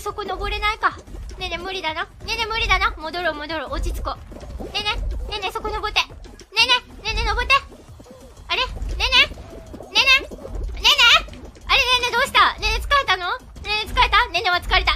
えそこ登れないか。ねね無理だな。ねね無理だな。戻ろう戻ろう。落ち着こう。ねねねねそこ登って。ねねねね登って。あれ？ねねねねねねあれ？ねねどうした？ねね疲れたの？ねね疲れた？ねねは疲れた。